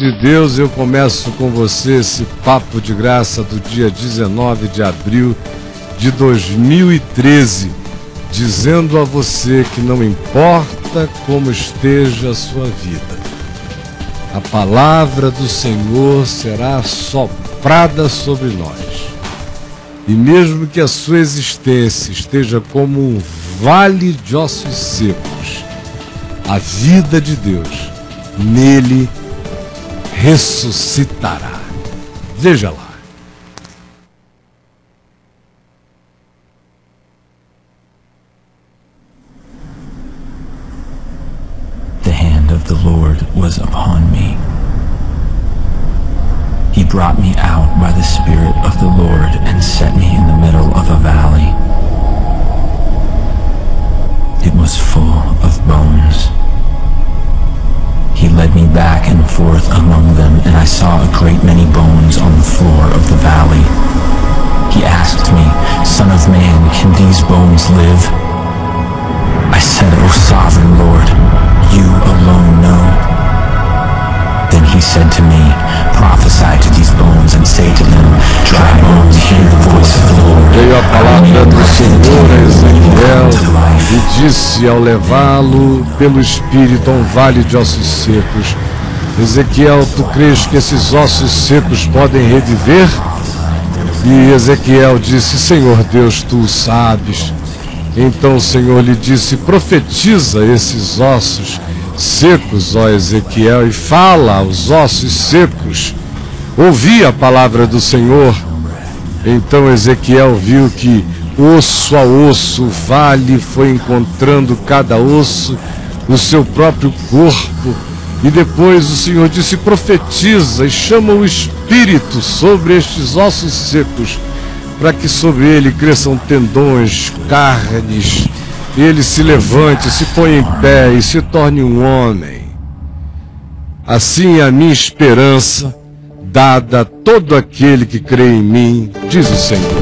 de Deus, eu começo com você esse papo de graça do dia 19 de abril de 2013, dizendo a você que não importa como esteja a sua vida, a palavra do Senhor será soprada sobre nós. E mesmo que a sua existência esteja como um vale de ossos secos, a vida de Deus nele ressuscitará. Veja lá. The hand of the Lord was upon me. He brought me out by the Spirit forth among them, and I saw a great many bones on the floor of the valley. He asked me, Son of man, can these bones live? I said, O sovereign Lord, you alone know. Then he said to me, Prophesy to these bones and say to them, Dry bones, hear the voice of the Lord. Veio a palavra do Senhor a Ezequiel e disse ao levá-lo pelo Espírito a um vale de ossos secos: Ezequiel, tu crês que esses ossos secos podem reviver? E Ezequiel disse: Senhor Deus, tu o sabes. Então o Senhor lhe disse: Profetiza esses ossos secos, ó Ezequiel, e fala aos ossos secos. Ouvi a palavra do Senhor. Então Ezequiel viu que osso a osso, o vale foi encontrando cada osso, o seu próprio corpo. E depois o Senhor disse: profetiza e chama o Espírito sobre estes ossos secos, para que sobre ele cresçam tendões, carnes, e ele se levante, se ponha em pé e se torne um homem. Assim é a minha esperança, dada a todo aquele que crê em mim, diz o Senhor.